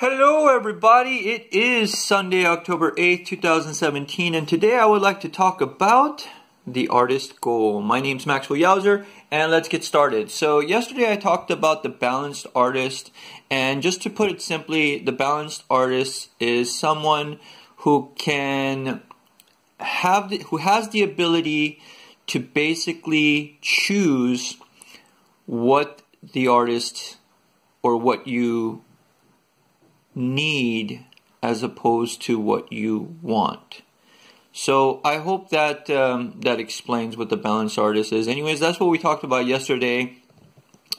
Hello, everybody. It is Sunday, October 8th, 2017, and today I would like to talk about the artist goal. My name is Maxwell Yowzer, and let's get started. So, yesterday I talked about the balanced artist, and just to put it simply, the balanced artist is someone who can have the, who has the ability to basically choose what the artist or what you need as opposed to what you want. So I hope that um, that explains what the balanced artist is. Anyways, that's what we talked about yesterday.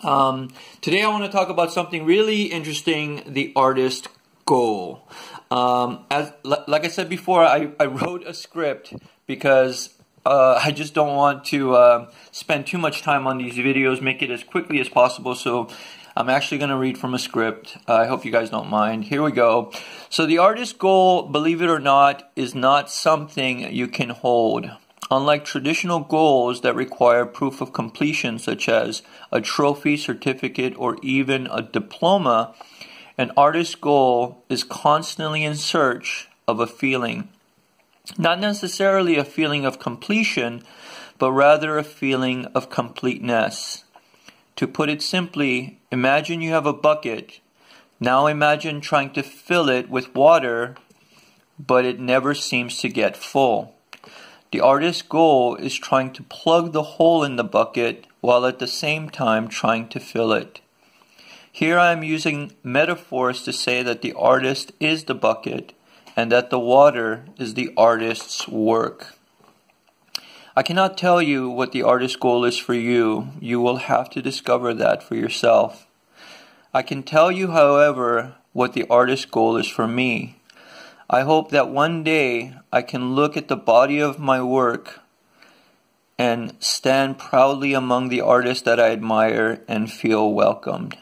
Um, today I want to talk about something really interesting: the artist goal. Um, as like I said before, I, I wrote a script because uh, I just don't want to uh, spend too much time on these videos. Make it as quickly as possible. So I'm actually going to read from a script. Uh, I hope you guys don't mind. Here we go. So, the artist's goal, believe it or not, is not something you can hold. Unlike traditional goals that require proof of completion, such as a trophy, certificate, or even a diploma, an artist's goal is constantly in search of a feeling. Not necessarily a feeling of completion, but rather a feeling of completeness. To put it simply, imagine you have a bucket. Now imagine trying to fill it with water, but it never seems to get full. The artist's goal is trying to plug the hole in the bucket while at the same time trying to fill it. Here I am using metaphors to say that the artist is the bucket and that the water is the artist's work. I cannot tell you what the artist's goal is for you. You will have to discover that for yourself. I can tell you, however, what the artist's goal is for me. I hope that one day I can look at the body of my work and stand proudly among the artists that I admire and feel welcomed.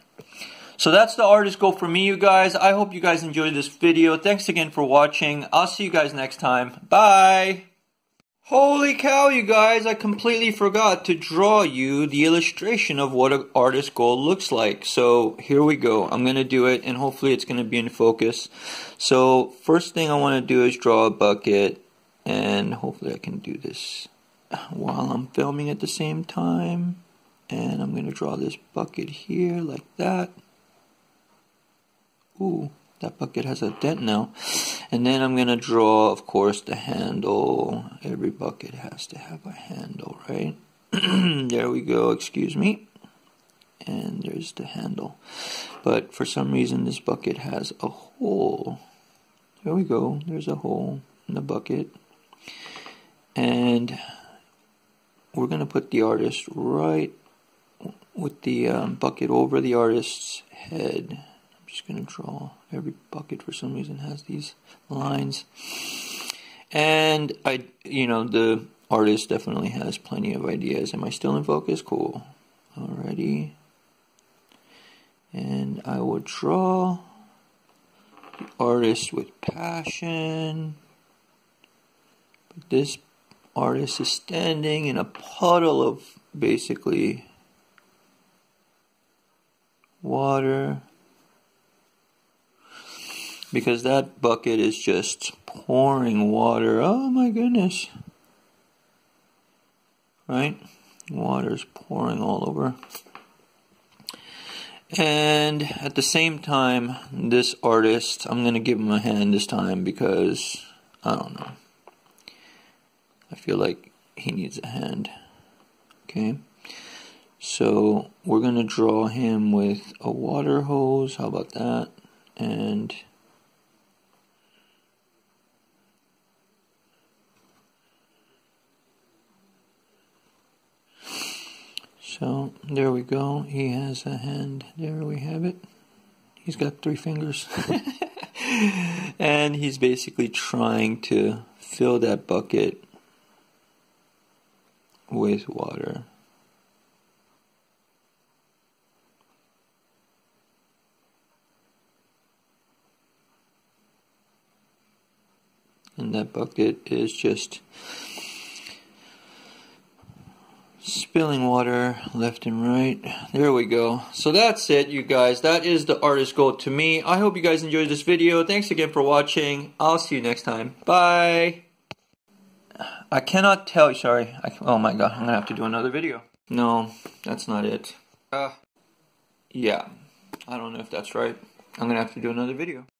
So that's the artist goal for me, you guys. I hope you guys enjoyed this video. Thanks again for watching. I'll see you guys next time. Bye! Holy cow, you guys, I completely forgot to draw you the illustration of what an artist goal looks like. So here we go. I'm going to do it and hopefully it's going to be in focus. So first thing I want to do is draw a bucket and hopefully I can do this while I'm filming at the same time. And I'm going to draw this bucket here like that. Ooh, that bucket has a dent now. And then I'm going to draw, of course, the handle. Every bucket has to have a handle, right? there we go, excuse me. And there's the handle. But for some reason, this bucket has a hole. There we go, there's a hole in the bucket. And we're going to put the artist right with the um, bucket over the artist's head just to draw every bucket for some reason has these lines. And I, you know, the artist definitely has plenty of ideas. Am I still in focus? Cool. Alrighty. And I will draw the artist with passion. But this artist is standing in a puddle of basically water because that bucket is just pouring water. Oh my goodness. Right? Water's pouring all over. And at the same time, this artist, I'm going to give him a hand this time because, I don't know. I feel like he needs a hand. Okay? So, we're going to draw him with a water hose. How about that? And So there we go. He has a hand. There we have it. He's got three fingers. and he's basically trying to fill that bucket with water. And that bucket is just spilling water left and right. There we go. So that's it, you guys. That is the artist goal to me. I hope you guys enjoyed this video. Thanks again for watching. I'll see you next time. Bye. I cannot tell. Sorry. I, oh my god. I'm gonna have to do another video. No, that's not it. Uh, yeah. I don't know if that's right. I'm gonna have to do another video.